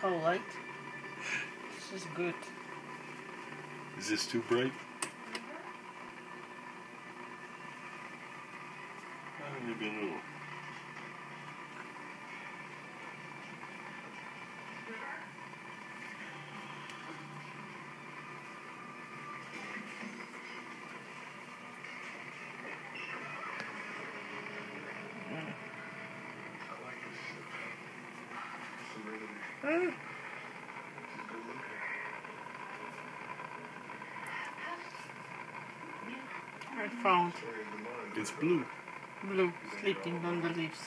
whole light. This is good. Is this too bright? Uh, maybe a little. Mm. I found It's blue. blue sleeping on the leaves.